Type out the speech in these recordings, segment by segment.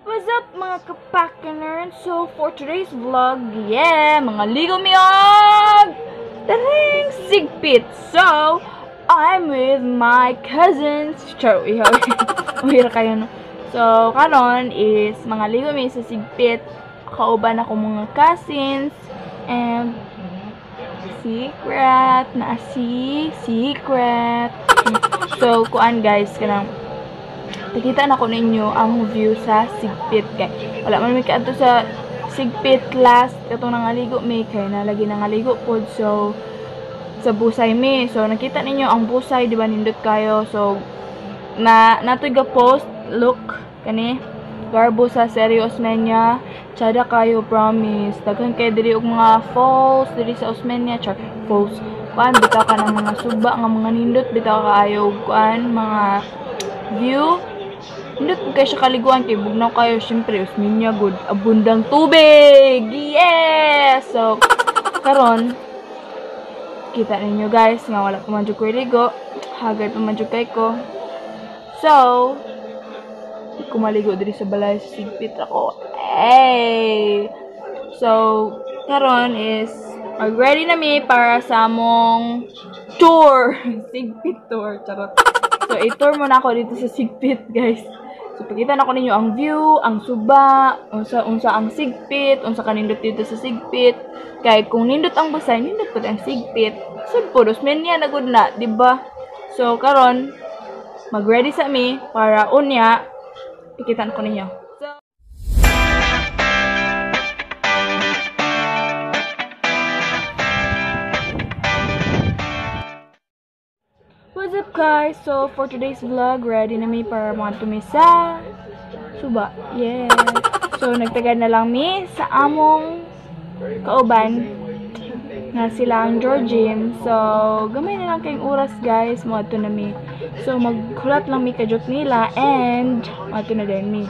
What's up mga kapakiners? So, for today's vlog, yeah, mga ligo miyog! Taring sigpit! So, I'm with my cousins. Charo, ihaw. Uhira kayo, no? So, karon is mga ligo mi sa sigpit. Kauban ako mga cousins. And, secret na si secret. So, kuan guys, kanang nakita na ko ninyo ang view sa Sigpit kay wala man mi kadto sa Sigpit last katong nangaligo mi kay nalagi nangaligo pod so sa busay mi. So nakita ninyo ang busay di ba nindot kayo? So na natoy ga post look kani garbo sa Seryo Osmeña Tsada kayo promise. Daghan kay diri og mga falls diri sa Osmeña char falls kuan bitaw ka ng mga suba nga mga nindot bitaw kaayo kuan mga view hindi po kayo siya kaliguan kay bugnaw kayo syempre Osmeña good abundang tubig! Yes! So karon kita ninyo guys nga wala pa man jud ko ligo hagad pa man jud kay ko. So di ko maligo diri sa balay sa sigpit ako. Hey! So karon is mag ready na mi para sa among tour. Sigpit tour charot. So i-tour muna ako dito sa sigpit guys So, pakita na ko ninyo ang view, ang suba, unsa unsa ang sigpit, unsa kanindot dito sa sigpit. Kay kung nindot ang busay, nindot pud ang sigpit. So, puros men niya na good na, di ba? So, karon mag-ready sa mi para unya pikitan ko ninyo. Guys? So for today's vlog, ready na mi para mga tumisa. Suba. Yeah. So nagtagad na lang mi sa among kauban na sila ang Georgine. So gamay na lang kayong oras guys, mo ato na mi. So maghulat lang mi kajot nila and ato na din mi.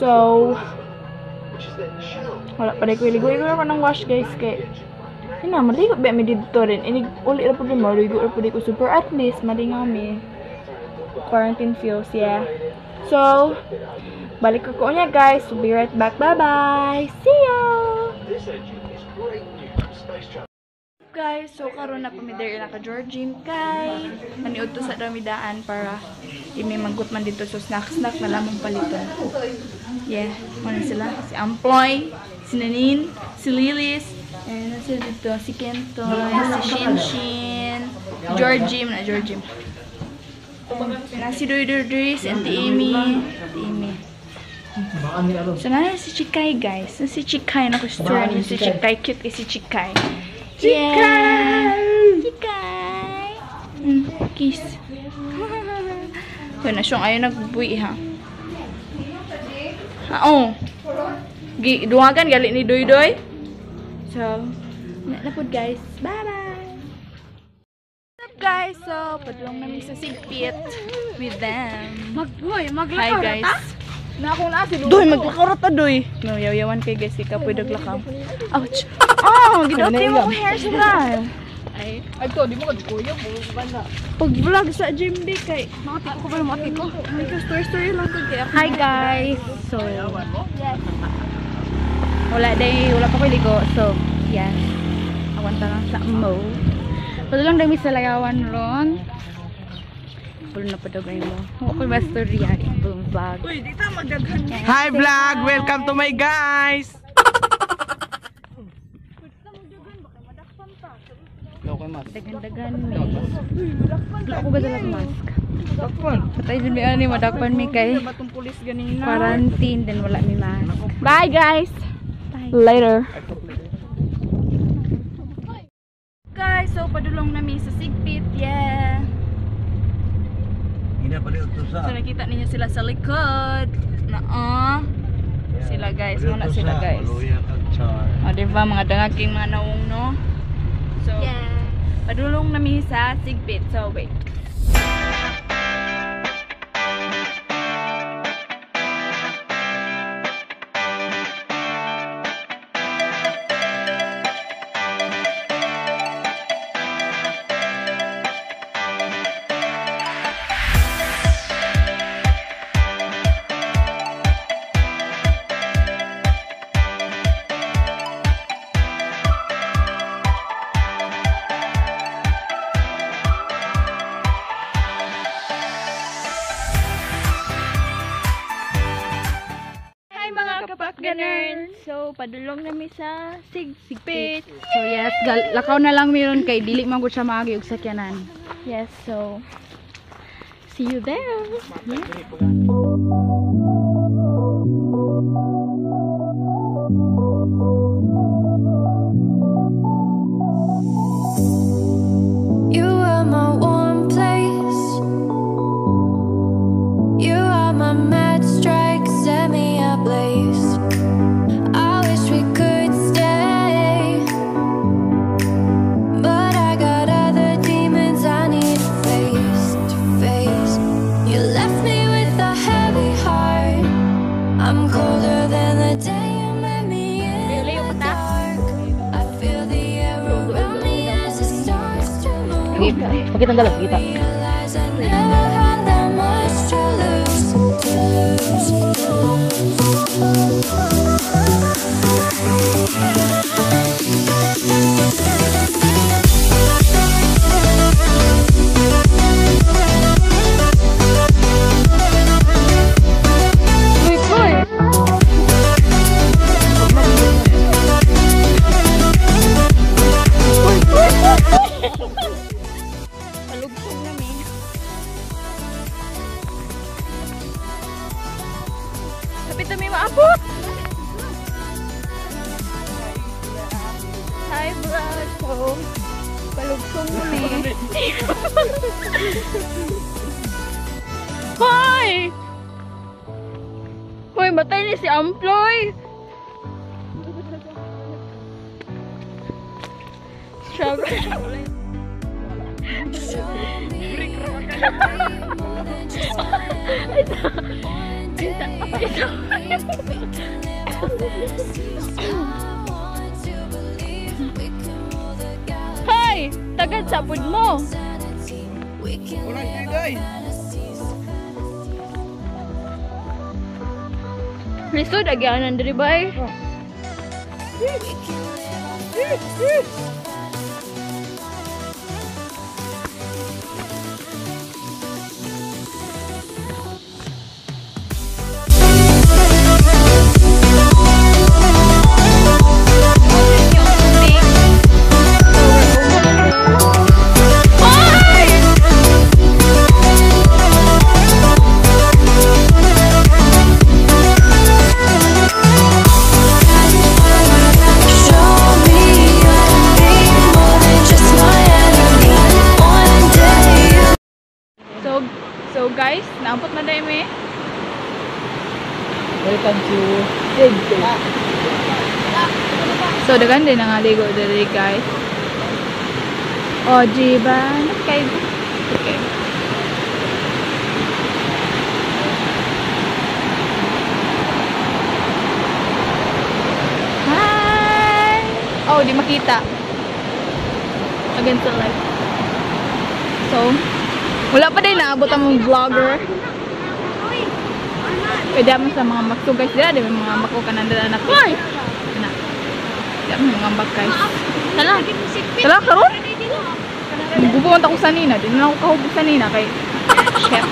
So wala pa rin ko iligo. Ako ng wash guys kay Ina, maligo ba mi dito rin. Inig uli ra pud mo, maligo ra pud ko super at least malingaw mi. Quarantine feels, yeah. So, balik ko niya guys. So, be right back. Bye-bye. See ya. Guys, so karon na pamidar na ka Georgine kay maniud to sa damidaan para imi manggut man dito so snack snack na lamang paliton. Yeah, ano sila? Si Amploy, si Nanin, si Lilis, and nasa dito si Kento, si Shinshin, Georgie, na Georgie. Na si Doy Doy Doy, si Amy, Auntie Amy. So, na si Chikay, guys. Na si Chikay na ko story niya. Si Chikay, cute eh si Chikay. Chikay! Chikay! Mm, kiss. so, na siyang ayaw nagbuhi, ha? Ha, oh. Gi, duwagan, galit ni Doy Doy. So, na guys. Bye-bye! What's up guys? So, padulong namin sa Sigpit with them. Mag, hoy, Hi maglakaw guys. Na ako na si Doy, maglakaw ta doy. No, yaw-yawan kay guys, ikaw pwede naglakaw. Ouch! Oh, gidokay mo ko hair style. Ay, ay to, di mo kad kuya mo banda. Pag vlog sa gym kay. Mati ko ba mati ko? Ay, ka story story lang ko kay ako. Hi guys. So, wala day, wala pa ko ligo. So, yes. Awan ta lang sa mo. Pwede lang dami sa lagawan ron. Pulo na pa daw mo. Ako ba story yan? Boom vlog. Uy, di ta magdaghan. Hi vlog! Welcome to my guys! Dagan-dagan mi. Wala ako gadalag mask. Patay din mi ani madakpan mi kay quarantine then wala mi mask. Bye guys. Bye. Later. Guys, so padulong nami sa Sigpit. Yeah. Ina pala ito So nakita ninyo sila sa likod. Na ah. Sila guys, muna sila guys. O, di ba mga dangaging mga naong no? So, padulong nami sa Sigpit. So, wait. Padulong nami sa Sigpit. So yes, lakaw na lang meron kay dili man gud siya maagi og sakyanan. Yes, so, see you there. You Pakita ang dalaw, kita. Hoy, matay ni si Amploy! Struggle. Hoy! Tagad sapod mo! Walang Please, so gianan dari baik. Oh. Guys, naabot na dahil may. Welcome to So, dagan din ang aligo dali guys. O, diba? Kay... Okay. Hi! Oh, di makita. Against the light. So, wala pa din naabot ang mga vlogger. Pwede mo sa mga magsugay sila, di ba mga makukanan na anak. Hoy! Na. Di mo mga ambak guys. Tala. Tala, karon? Gubuhan ako sa nina. Di na ako kahubog sa nina kay chef.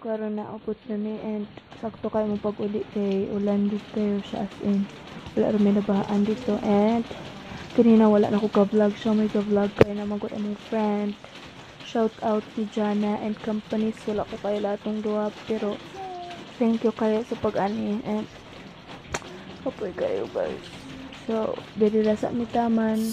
Karon na upot na ni and sakto kayo mo pag uli kay ulan dito kayo siya as in. Wala rin may nabahaan dito. And kanina wala na ako ka-vlog siya may ka-vlog kaya naman ko among friend. Shout out to Jana and companies wala ko kayo lahat ng duwa pero thank you kayo sa pag-ani. And kapoy kayo guys. So dili ra sa mi taman